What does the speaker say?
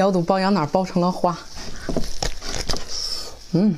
小肚包羊奶包成了花。嗯。